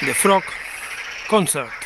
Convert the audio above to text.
The Frog Concert.